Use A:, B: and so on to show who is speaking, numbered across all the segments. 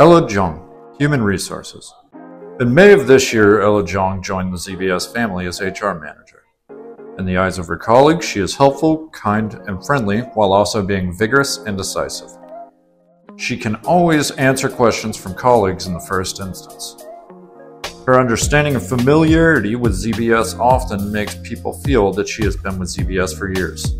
A: Ella Zhang, Human Resources. In May of this year, Ella Zhang joined the ZBS family as HR manager. In the eyes of her colleagues, she is helpful, kind, and friendly while also being vigorous and decisive. She can always answer questions from colleagues in the first instance. Her understanding and familiarity with ZBS often makes people feel that she has been with ZBS for years.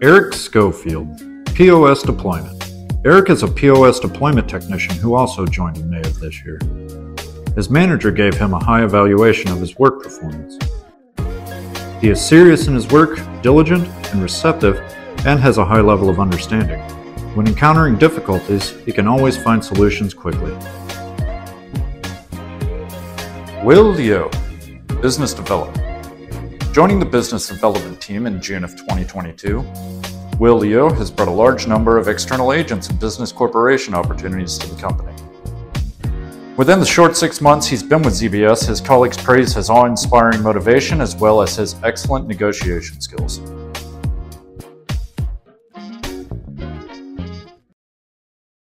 A: Eric Schofield, POS Deployment. Eric is a POS deployment technician who also joined in May of this year. His manager gave him a high evaluation of his work performance. He is serious in his work, diligent and receptive, and has a high level of understanding. When encountering difficulties, he can always find solutions quickly. Will Liu, Business Development. Joining the business development team in June of 2022, Will Liu has brought a large number of external agents and business corporation opportunities to the company. Within the short six months he's been with ZBS, his colleagues praise his awe-inspiring motivation as well as his excellent negotiation skills.